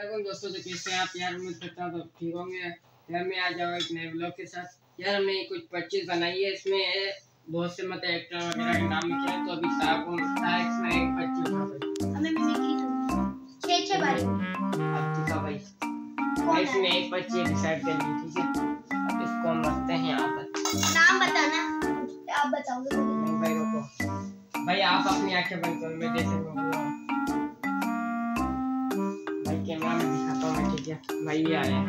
वालेकुम दोस्तों तो कैसे आप यार उम्मीद करता हूँ तो ठीक होंगे यार मैं आ जाऊँ एक नए ब्लॉग के साथ यार हमने कुछ परचेज बनाई है इसमें बहुत से मतलब एक्टर वगैरह के नाम लिखे हैं तो अभी सागुन इसमें एक परचेज था हमें मिमिक्री छह छह बारी अब भाई? इसमें एक परचेज डिसाइड कर ली ठीक है इसको हम रखते हैं यहाँ पर नाम बताना आप बताओगे। भाई रुको भाई आप अपनी आँखें बंद करो मैं जैसे भाई भी आए हैं।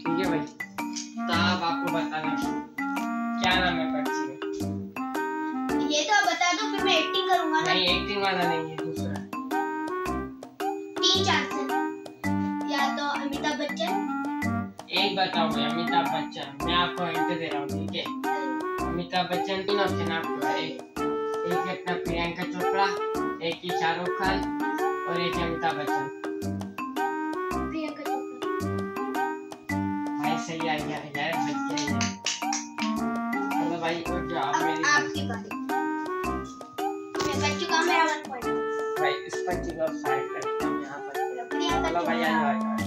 ठीक है भाई? तो आप आपको बताना क्या नाम है पर्ची में? ये तो आप बता दो फिर मैं एक्टिंग करूँगा ना। नहीं एक्टिंग वाला नहीं है दूसरा। तीन चार से। या तो अमिताभ बच्चन। एक बताओ भाई अमिताभ बच्चन। मैं आपको हिंट दे रहा हूँ ठीक है? अमिताभ बच्चन तीन ऑप्शन आपको एक एक है अपना प्रियंका चोपड़ा एक ही शाहरुख खान और एक है अमिताभ बच्चन। यार बच गया ये। चलो भाई और जो मेरी आपकी बारी मैं कर चुका हूँ, मेरा वन पॉइंट भाई इस पर चीज़ साइड करते हैं यहाँ पर चलो भाई आ जाओ जाओ।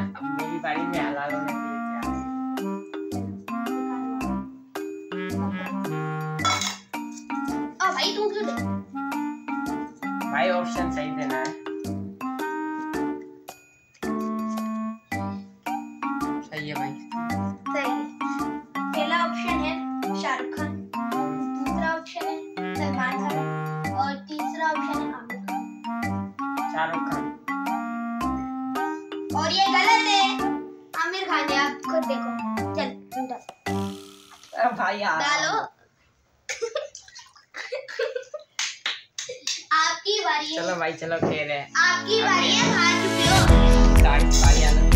अब मेरी बारी में हलाल होने के। भाई ऑप्शन सही देना है भाई यार डालो आपकी बारी है चलो भाई चलो खेल है आपकी बारी है हार चुके हो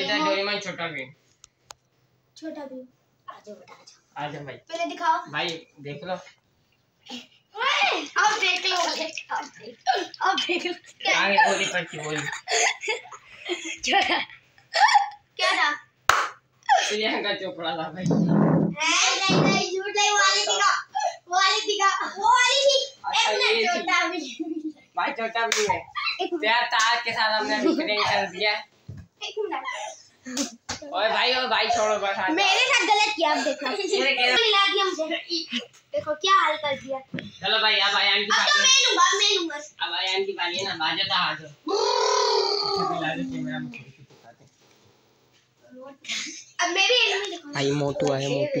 नोबिता डोरेमोन छोटा भीम छोटा भी आ जाओ बेटा आ जाओ आ जाओ भाई। पहले दिखाओ। भाई देख लो। अब देख लो अब देख लो। क्या? आगे बोली पर्ची बोली। छोटा क्या था? प्रियंका चोपड़ा था भाई। नहीं नहीं नहीं झूठ नहीं वो वाली दिखा। वो वाली दिखा। वो वाली थी। एक। छोटा भी भाई छोटा भी है। प्यार तार के साथ हमने कर दिया। एक मिनट। ओए भाई ओए भाई छोड़ो बस मेरे साथ गलत किया अब देखो। मेरे मिला दिया मुझे देखो क्या हाल कर दिया। चलो भाई अब आयान की तो बारी। मैं लूँगा अब मैं लूँगा। अब आयान की बारी है ना बाजा था हाथ अब मैं भी एनिमी भाई मोटू आया मोटू।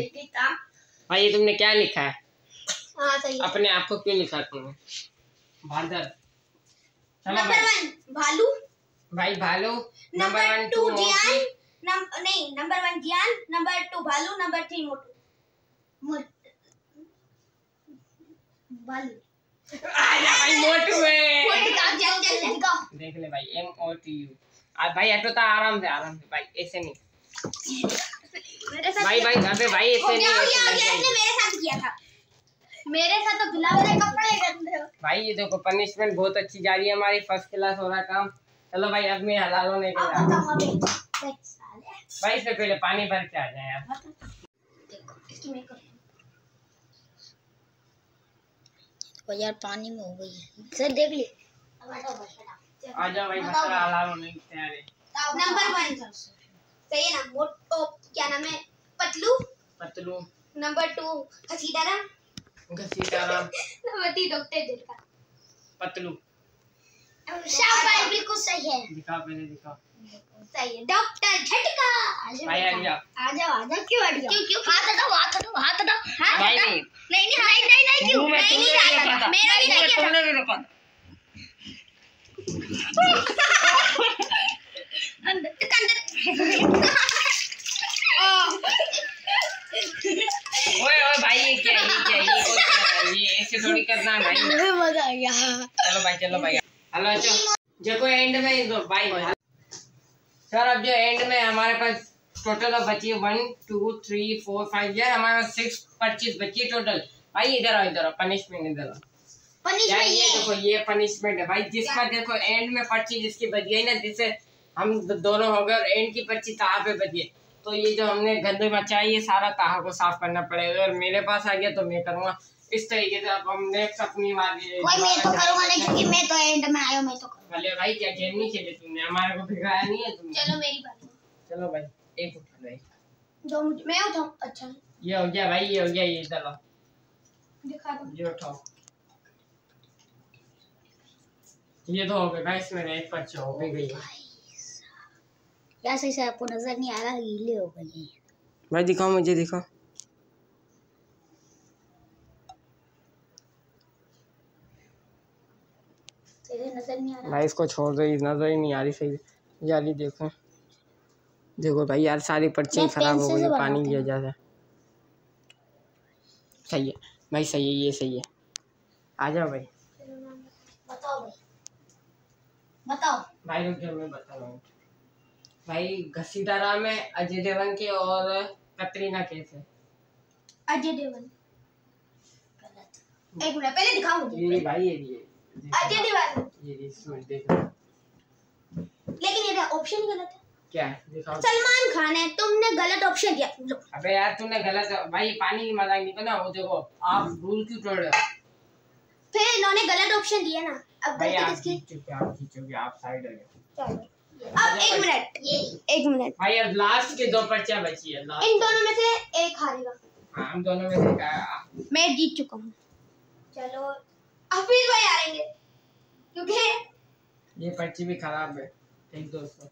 भाई ये तुमने क्या लिखा है? हाँ सही है। अपने आप को क्यों लिखा तुमने? भादर नंबर भाई। वन भालू। भाई भालू नंबर वन टू जियान नम नहीं नंबर वन जियान नंबर टू भालू। Number three Motu. मोट भालू। आजा भाई मोटू है। मोटू का जल्दी जल्दी दिखाओ देख ले भाई एम ओ टी यू भाई हटो तो आराम से आराम से भाई ऐसे नहीं। मेरे साथ भाई भाई अबे भाई ऐसे नहीं हो गया हो गया इसने मेरे साथ किया था। मेरे साथ तो बिना कपड़े गंदे हो। भाई ये देखो पनिशमेंट बहुत अच्छी जा रही है हमारी फ़र्स्ट क्लास हो रहा काम। चलो भाई अब मैं हलाल के अभी देख साले भाई इससे पहले पानी भर के आ जाए आप। देखो को तो यार पानी में हो गई है। सर देख ली आ जाओ भाई। बकरा हलाल होने की तैयारी। नंबर वन सही है ना? मोटो क्या नाम है? पतलू? पतलू। नंबर टू खसीदारा घसीटाराम नंबर थ्री डॉक्टर जिनका पतलू। शाबाश बिल्कुल सही है। दिखा पहले दिखा। सही है। डॉक्टर झटका। आ जाओ भाई आ जाओ आ जाओ आ क्यों क्यों क्यों? हाथ हटाओ हाथ हटाओ हाथ हटाओ हाथ हटाओ नहीं। नहीं नहीं नहीं नहीं क्यों? नहीं नहीं रखा था। मेरा भी नहीं किया था तुमने भी रखा था। अंदर अंदर ओए ओए भाई ये क्या ये क्या? ये ऐसे थोड़ी करना भाई। मज़ा आ गया। चलो भाई चलो भाई हेलो देखो एंड में दो भाई सर अब जो एंड में हमारे पास टोटल अब बची है one two three four five यार हमारे पास सिक्स पच्चीस बची है टोटल भाई इधर आओ इधर आओ पनिशमेंट इधर आओ। यार पनिशमेंट ये। देखो ये पनिशमेंट है। भाई जिसका देखो एंड में पर्ची जिसकी बच गई ना जिससे हम दोनों हो गए और एंड की पर्ची ताहा पे बच गई तो ये जो हमने गंदे मचाई ये सारा ताहा को साफ़ करना पड़ेगा। और मेरे पास आ गया तो मैं करूँगा। इस तरीके से अब हम नेक्स्ट अपनी बारी कोई मैं तो करूँगा नहीं क्योंकि मैं तो एंड में आया मैं तो भले भाई क्या गेम नहीं खेले तुमने? हमारे को भिगाया नहीं है तुमने। चलो मेरी बारी चलो भाई एक उठा भाई। जो मुझे मैं उठाऊं? अच्छा। ये हो गया भाई ये हो गया ये चलो। दिखा दो। ये उठाओ। ये तो हो गए भाई इसमें एक पर्ची हो गई। है यार सही से आपको नज़र नहीं आ रहा गीले हो गए भाई दिखाओ मुझे दिखाओ। सही नज़र नहीं आ रहा? भाई इसको छोड़ दो नज़र ही नहीं आ रही सही। जाली देखो। देखो भाई यार सारी पर्चियाँ मैं खराब हो गई पानी की गिर जाता सही है। भाई सही है ये सही है। आ जाओ भाई। बताओ भाई। बताओ। भाई रुक जाओ मैं बता रहा हूँ। भाई घसीटा राम है अजय देवगन के और कतरीना कैफ है अजय देवगन। गलत। एक मिनट पहले दिखाओ मुझे ये भाई ये ये अजय देवगन। ये इसमें देखो। लेकिन ये ऑप्शन गलत है। क्या? दिखाओ सलमान खान है तुमने गलत ऑप्शन दिया। अबे यार तूने गलत भाई पानी की मज़ाक नहीं करना। वो देखो आप रूल क्यों तोड़ रहे हो? फिर इन्होंने गलत ऑप्शन दिया ना। अब गलती किसकी? जीत चुके आप चुके आप साइड हो गए। अब एक मिनट ये। एक मिनट भाई अब लास्ट के दो पर्चियाँ बची है लास्ट इन दोनों में से एक हारेगा। हाँ हम दोनों में से मैं जीत चुका हूँ। चलो हफीज भाई हारेंगे क्योंकि ये पर्ची भी खराब है। एक दोस्तों।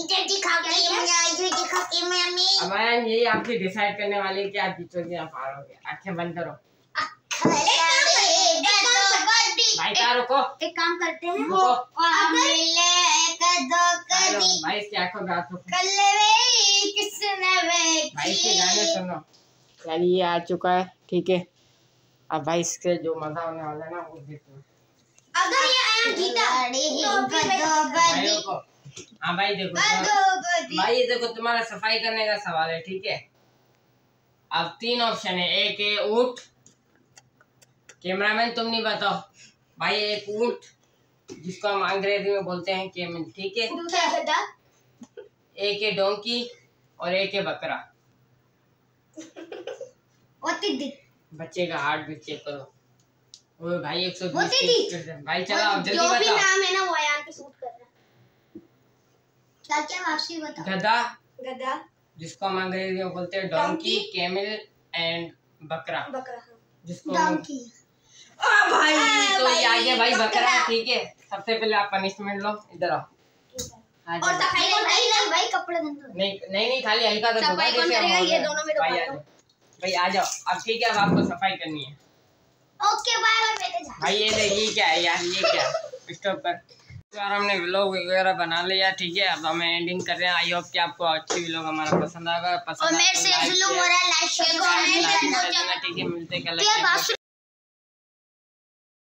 इधर दिखा के इधर दिखा के मम्मी। अब आया यही आपकी डिसाइड करने वाले हैं कि आप जीतोगे या हारोगे। आँखें बंद करो। भाई क्या रुको? एक काम करते हैं। रुको। कदो हेलो, कदी भाई इसकी आँखों पे हाथ रखो कलवे किसने वे भाई इसके गाने सुनो। यार ये आ चुका है। ठीक है। अब भाई इसके जो मज़ा होने वाला है ना वो देखो। अगर ये आया जीता तो हाँ भाई देखो। भाई ये देखो तुम्हारा सफ़ाई करने का सवाल है ठीक है? अब तीन ऑप्शन है एक है ऊँट। कैमरामैन तुम नहीं बताओ। भाई एक ऊँट जिसको हम अंग्रेज़ी में बोलते हैं केमन ठीक है? एक है डोंकी और एक है बकरा। बच्चे का हार्ट भी चेक करो। वो भाई एक सौ वो दीदी। भाई चलो अब जल्दी जो भी नाम है ना वो यहाँ पे सूट कर रहा है। क्या क्या वापसी बताओ? गधा गधा जिसको हम अंग्रेज़ी में बोलते हैं? डोंकी कैमल एंड बकरा। बकरा हाँ। जिसको डोंकी। आ भाई तो ये आ गया भाई बकरा। ठीक है। सबसे पहले आप पनिशमेंट लो इधर आओ। और। सफ़ाई करेगा? भाई कपड़े धो नहीं नहीं नहीं खाली हल्का तो सफ़ाई धोखा कौन करेगा? ये। दोनों मेरे दो। जाओ। भाई आ जाओ। अब ठीक है अब आपको सफ़ाई करनी है। ओके बाय बाय तो भाई ये ले ये क्या है यार? ये क्या है? स्टॉप कर तो यार हमने व्लॉग वगैरह बना लिया ठीक है? अब हमें एंडिंग कर रहे हैं। आई होप कि आपको अच्छी व्लॉग हमारा पसंद आएगा। पसंद और मेरे तो से हो रहा है लाइक शेयर कमेंट करना ठीक है? मिलते हैं कल